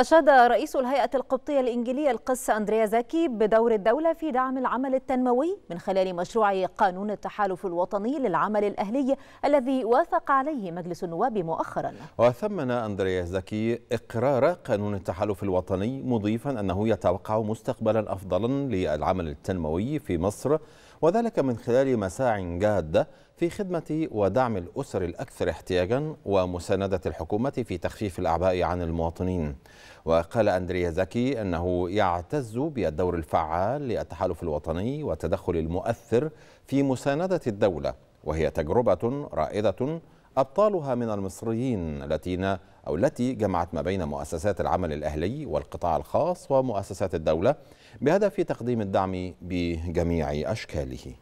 أشاد رئيس الهيئة القبطية الإنجيلية القس أندريا زكي بدور الدولة في دعم العمل التنموي من خلال مشروع قانون التحالف الوطني للعمل الأهلي الذي وافق عليه مجلس النواب مؤخرا. وثمن أندريا زكي إقرار قانون التحالف الوطني مضيفا أنه يتوقع مستقبلا أفضلا للعمل التنموي في مصر وذلك من خلال مساع جادة في خدمة ودعم الأسر الأكثر احتياجا ومساندة الحكومة في تخفيف الأعباء عن المواطنين. وقال أندريا زكي أنه يعتز بالدور الفعال للتحالف الوطني والتدخل المؤثر في مساندة الدولة وهي تجربة رائدة أبطالها من المصريين التي أو التي جمعت ما بين مؤسسات العمل الأهلي والقطاع الخاص ومؤسسات الدولة بهدف تقديم الدعم بجميع أشكاله.